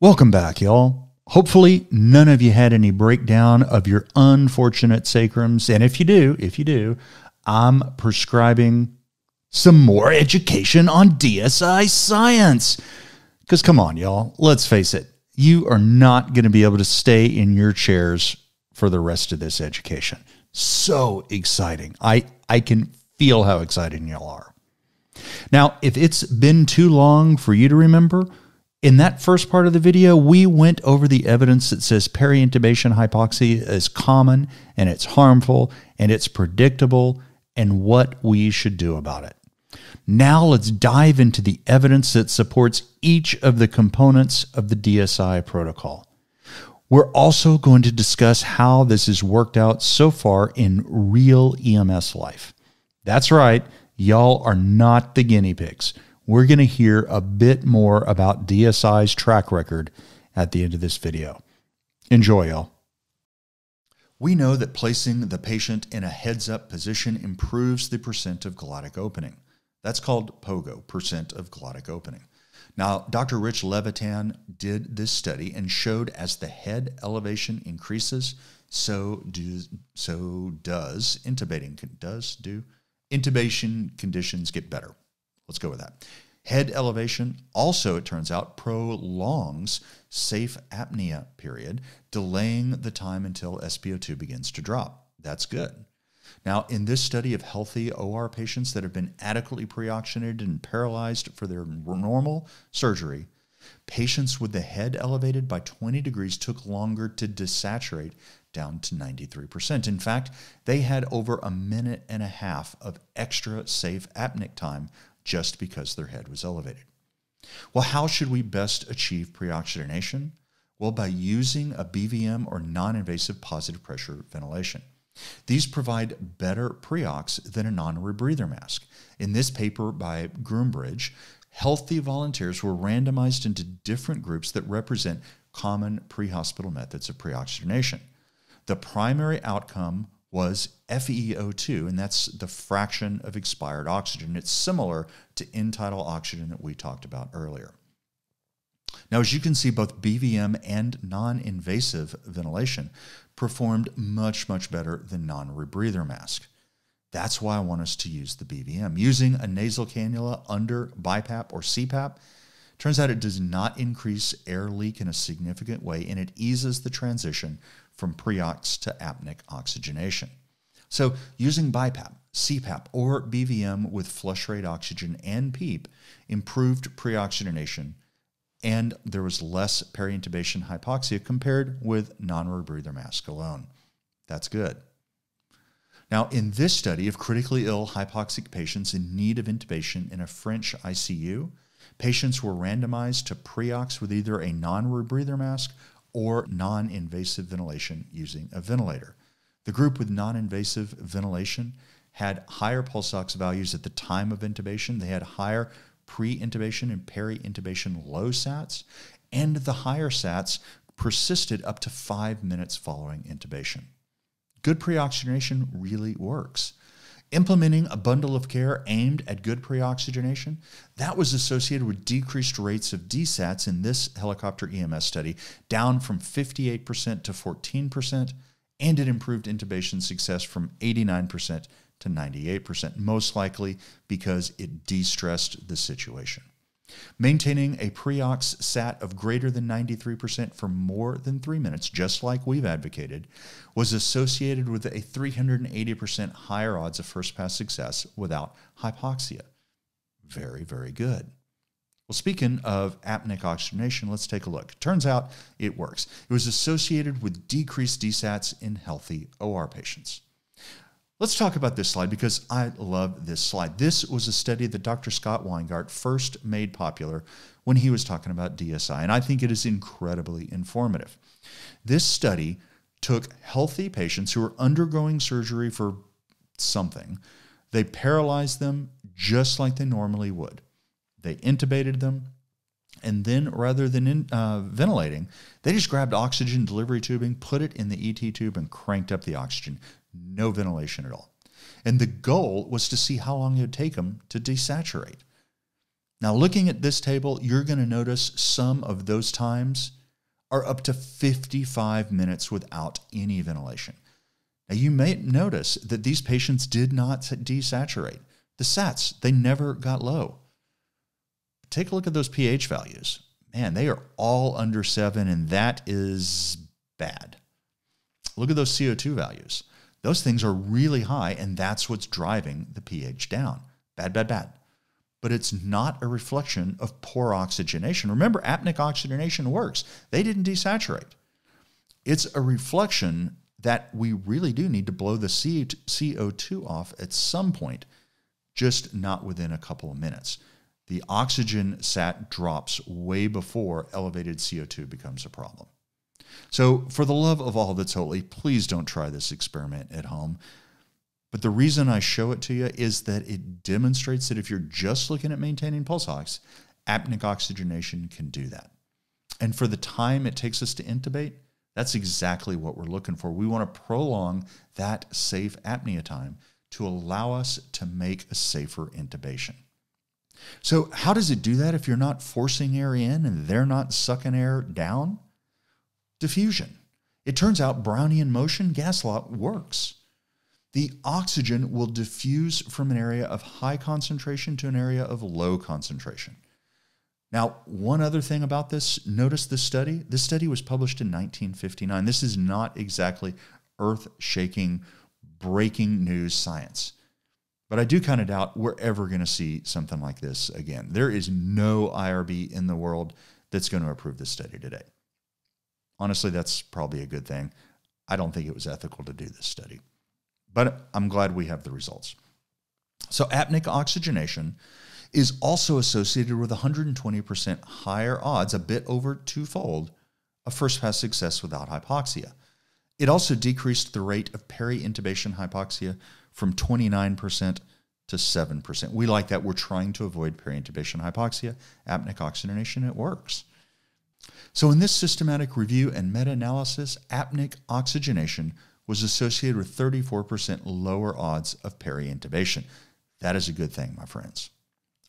Welcome back, y'all. Hopefully, none of you had any breakdown of your unfortunate sacrums. And if you do, if you do, I'm prescribing some more education on DSI science. Because come on, y'all, let's face it, you are not going to be able to stay in your chairs for the rest of this education. So exciting. I, I can feel how excited y'all are. Now, if it's been too long for you to remember, in that first part of the video, we went over the evidence that says peri-intubation hypoxia is common and it's harmful and it's predictable and what we should do about it. Now let's dive into the evidence that supports each of the components of the DSI protocol. We're also going to discuss how this has worked out so far in real EMS life. That's right, y'all are not the guinea pigs. We're going to hear a bit more about DSI's track record at the end of this video. Enjoy, y'all. We know that placing the patient in a heads up position improves the percent of glottic opening. That's called POGO, percent of glottic opening. Now, Dr. Rich Levitan did this study and showed as the head elevation increases, so do so does intubating does do intubation conditions get better. Let's go with that. Head elevation also, it turns out, prolongs safe apnea period, delaying the time until SpO2 begins to drop. That's good. Now, in this study of healthy OR patients that have been adequately pre-oxygenated and paralyzed for their normal surgery, patients with the head elevated by 20 degrees took longer to desaturate down to 93%. In fact, they had over a minute and a half of extra safe apneic time just because their head was elevated. Well, how should we best achieve pre-oxygenation? Well, by using a BVM or non-invasive positive pressure ventilation. These provide better preox than a non-rebreather mask. In this paper by Groombridge, healthy volunteers were randomized into different groups that represent common pre-hospital methods of pre-oxygenation. The primary outcome was FeO2, and that's the fraction of expired oxygen. It's similar to end-tidal oxygen that we talked about earlier. Now, as you can see, both BVM and non-invasive ventilation performed much, much better than non-rebreather mask. That's why I want us to use the BVM. Using a nasal cannula under BiPAP or CPAP, turns out it does not increase air leak in a significant way, and it eases the transition from preox to apneic oxygenation. So using BiPAP, CPAP, or BVM with flush rate oxygen and PEEP improved pre-oxygenation and there was less peri-intubation hypoxia compared with non-rebreather mask alone. That's good. Now, in this study of critically ill hypoxic patients in need of intubation in a French ICU, patients were randomized to preox with either a non-rebreather mask or non-invasive ventilation using a ventilator. The group with non-invasive ventilation had higher pulse ox values at the time of intubation. They had higher pre intubation and peri intubation low sats, and the higher sats persisted up to five minutes following intubation. Good pre-oxygenation really works. Implementing a bundle of care aimed at good pre-oxygenation, that was associated with decreased rates of DSATs in this helicopter EMS study, down from 58% to 14%, and it improved intubation success from 89% to 98%, most likely because it de stressed the situation. Maintaining a preox sat of greater than 93% for more than three minutes, just like we've advocated, was associated with a 380% higher odds of first pass success without hypoxia. Very, very good. Well, speaking of apneic oxygenation, let's take a look. Turns out it works. It was associated with decreased DSATs in healthy OR patients. Let's talk about this slide because I love this slide. This was a study that Dr. Scott Weingart first made popular when he was talking about DSI, and I think it is incredibly informative. This study took healthy patients who were undergoing surgery for something, they paralyzed them just like they normally would. They intubated them, and then rather than in, uh, ventilating, they just grabbed oxygen delivery tubing, put it in the ET tube, and cranked up the oxygen no ventilation at all. And the goal was to see how long it would take them to desaturate. Now, looking at this table, you're going to notice some of those times are up to 55 minutes without any ventilation. Now, you may notice that these patients did not desaturate. The SATs, they never got low. Take a look at those pH values. Man, they are all under seven, and that is bad. Look at those CO2 values. Those things are really high, and that's what's driving the pH down. Bad, bad, bad. But it's not a reflection of poor oxygenation. Remember, apneic oxygenation works, they didn't desaturate. It's a reflection that we really do need to blow the CO2 off at some point, just not within a couple of minutes. The oxygen sat drops way before elevated CO2 becomes a problem. So, for the love of all that's holy, please don't try this experiment at home. But the reason I show it to you is that it demonstrates that if you're just looking at maintaining pulse ox, apneic oxygenation can do that. And for the time it takes us to intubate, that's exactly what we're looking for. We want to prolong that safe apnea time to allow us to make a safer intubation. So, how does it do that if you're not forcing air in and they're not sucking air down? Diffusion. It turns out Brownian motion gas law works. The oxygen will diffuse from an area of high concentration to an area of low concentration. Now, one other thing about this, notice this study. This study was published in 1959. This is not exactly earth shaking, breaking news science. But I do kind of doubt we're ever going to see something like this again. There is no IRB in the world that's going to approve this study today. Honestly, that's probably a good thing. I don't think it was ethical to do this study, but I'm glad we have the results. So, apneic oxygenation is also associated with 120% higher odds, a bit over twofold, of first pass success without hypoxia. It also decreased the rate of peri intubation hypoxia from 29% to 7%. We like that. We're trying to avoid peri intubation hypoxia. Apneic oxygenation, it works. So, in this systematic review and meta analysis, apneic oxygenation was associated with 34% lower odds of peri-intubation. That is a good thing, my friends.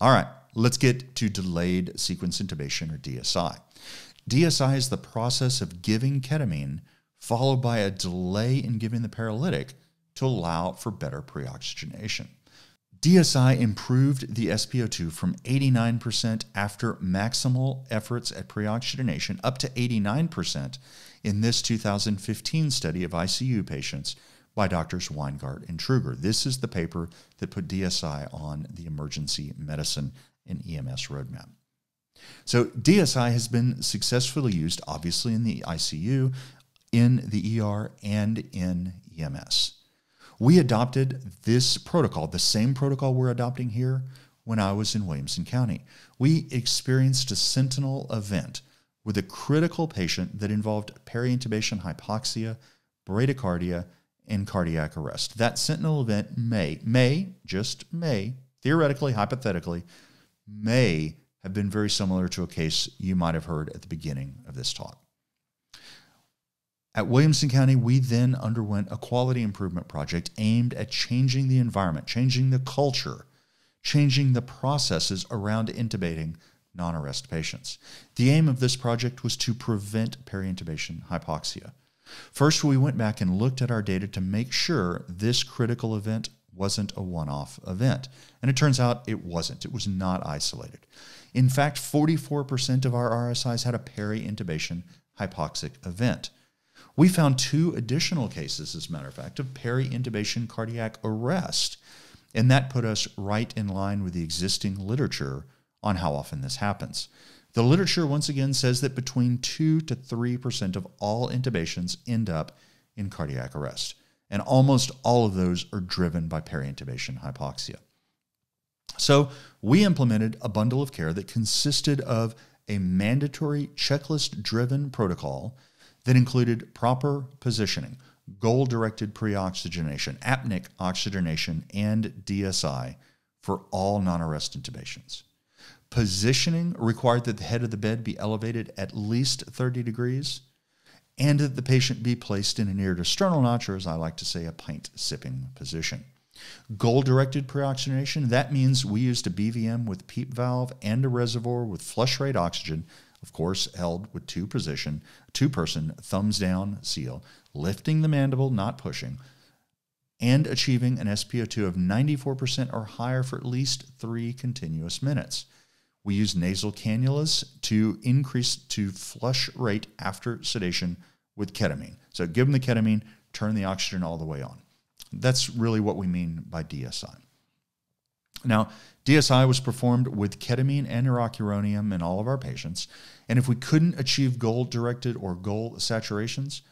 All right, let's get to delayed sequence intubation or DSI. DSI is the process of giving ketamine followed by a delay in giving the paralytic to allow for better pre-oxygenation. DSI improved the SpO2 from 89% after maximal efforts at preoxygenation up to 89% in this 2015 study of ICU patients by doctors Weingart and Trueger. This is the paper that put DSI on the emergency medicine and EMS roadmap. So, DSI has been successfully used, obviously, in the ICU, in the ER, and in EMS. We adopted this protocol, the same protocol we're adopting here, when I was in Williamson County. We experienced a sentinel event with a critical patient that involved peri-intubation hypoxia, bradycardia, and cardiac arrest. That sentinel event may, may, just may, theoretically, hypothetically, may have been very similar to a case you might have heard at the beginning of this talk. At Williamson County, we then underwent a quality improvement project aimed at changing the environment, changing the culture, changing the processes around intubating non arrest patients. The aim of this project was to prevent peri-intubation hypoxia. First, we went back and looked at our data to make sure this critical event wasn't a one off event. And it turns out it wasn't. It was not isolated. In fact, 44% of our RSIs had a peri-intubation hypoxic event. We found two additional cases, as a matter of fact, of peri-intubation cardiac arrest, and that put us right in line with the existing literature on how often this happens. The literature once again says that between 2 to 3% of all intubations end up in cardiac arrest, and almost all of those are driven by peri-intubation hypoxia. So, we implemented a bundle of care that consisted of a mandatory checklist driven protocol that included proper positioning, goal directed pre oxygenation, apneic oxygenation, and DSI for all non arrest intubations. Positioning required that the head of the bed be elevated at least 30 degrees and that the patient be placed in an ear to sternal notch, or as I like to say, a pint sipping position. Goal directed pre-oxygenation, that means we used a BVM with PEEP valve and a reservoir with flush rate oxygen, of course, held with two position, two person thumbs down seal, lifting the mandible, not pushing, and achieving an SpO2 of 94% or higher for at least three continuous minutes. We use nasal cannulas to increase to flush rate after sedation with ketamine. So give them the ketamine, turn the oxygen all the way on. That's really what we mean by DSI. Now, DSI was performed with ketamine and rocuronium in all of our patients, and if we couldn't achieve goal directed or goal saturations,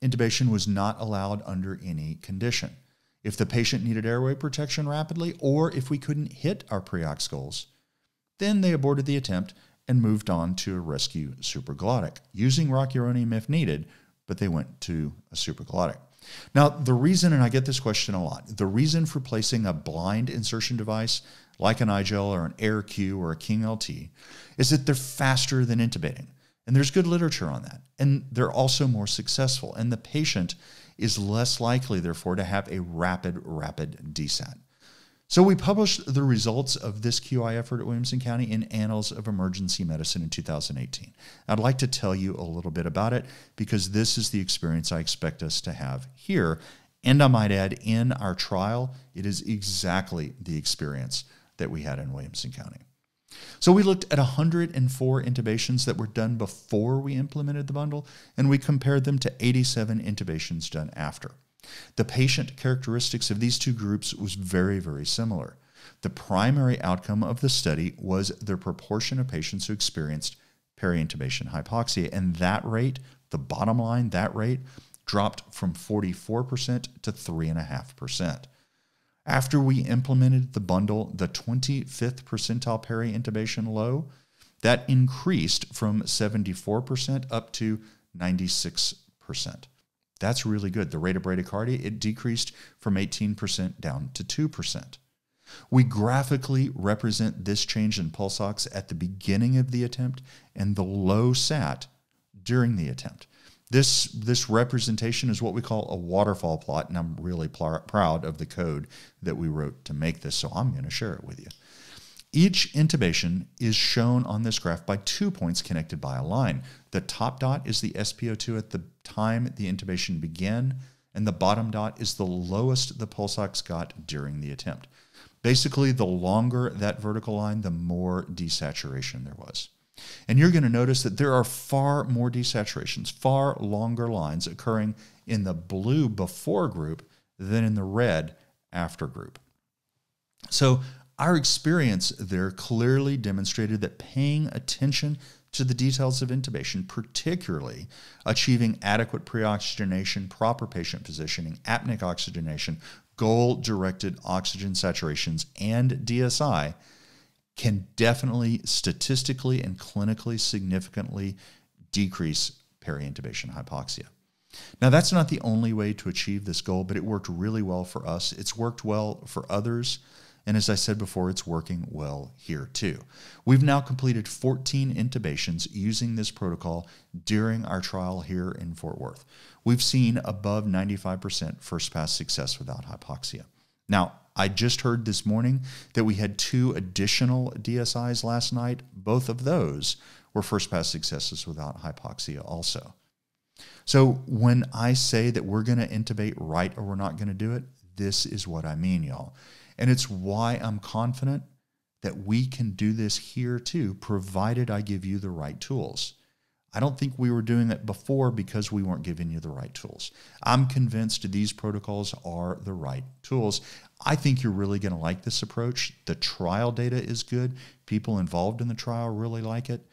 intubation was not allowed under any condition. If the patient needed airway protection rapidly, or if we couldn't hit our preox goals, then they aborted the attempt and moved on to a rescue supraglottic, using rocuronium if needed, but they went to a supraglottic. Now, the reason, and I get this question a lot, the reason for placing a blind insertion device like an iGel or an AirQ or a King LT is that they're faster than intubating. And there's good literature on that. And they're also more successful. And the patient is less likely, therefore, to have a rapid, rapid desat. So we published the results of this QI effort at Williamson County in Annals of Emergency Medicine in 2018. I'd like to tell you a little bit about it because this is the experience I expect us to have here. And I might add, in our trial, it is exactly the experience that we had in Williamson County. So we looked at 104 intubations that were done before we implemented the bundle, and we compared them to 87 intubations done after. The patient characteristics of these two groups was very, very similar. The primary outcome of the study was the proportion of patients who experienced peri-intubation hypoxia, and that rate, the bottom line, that rate dropped from 44% to 3.5%. After we implemented the bundle, the 25th percentile peri-intubation low, that increased from 74% up to 96%. That's really good. The rate of bradycardia, it decreased from 18% down to 2%. We graphically represent this change in pulse ox at the beginning of the attempt and the low sat during the attempt. This, this representation is what we call a waterfall plot, and I'm really proud of the code that we wrote to make this, so I'm going to share it with you. Each intubation is shown on this graph by two points connected by a line. The top dot is the SpO2 at the time the intubation began, and the bottom dot is the lowest the pulse ox got during the attempt. Basically, the longer that vertical line, the more desaturation there was. And you're going to notice that there are far more desaturations, far longer lines occurring in the blue before group than in the red after group. So our experience there clearly demonstrated that paying attention to the details of intubation, particularly achieving adequate pre-oxygenation, proper patient positioning, apneic oxygenation, goal-directed oxygen saturations, and DSI, can definitely statistically and clinically significantly decrease peri-intubation hypoxia. Now, that's not the only way to achieve this goal, but it worked really well for us. It's worked well for others. And as I said before, it's working well here too. We've now completed 14 intubations using this protocol during our trial here in Fort Worth. We've seen above 95% first pass success without hypoxia. Now, I just heard this morning that we had two additional DSIs last night. Both of those were first pass successes without hypoxia also. So when I say that we're going to intubate right or we're not going to do it, this is what I mean, y'all. And it's why I'm confident that we can do this here too, provided I give you the right tools. I don't think we were doing it before because we weren't giving you the right tools. I'm convinced these protocols are the right tools. I think you're really going to like this approach. The trial data is good. People involved in the trial really like it.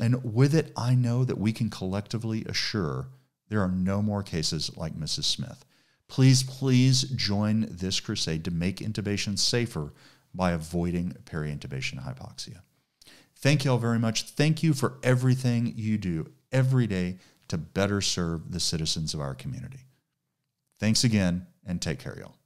And with it, I know that we can collectively assure there are no more cases like Mrs. Smith. Please, please join this crusade to make intubation safer by avoiding peri-intubation hypoxia. Thank you all very much. Thank you for everything you do every day to better serve the citizens of our community. Thanks again, and take care, y'all.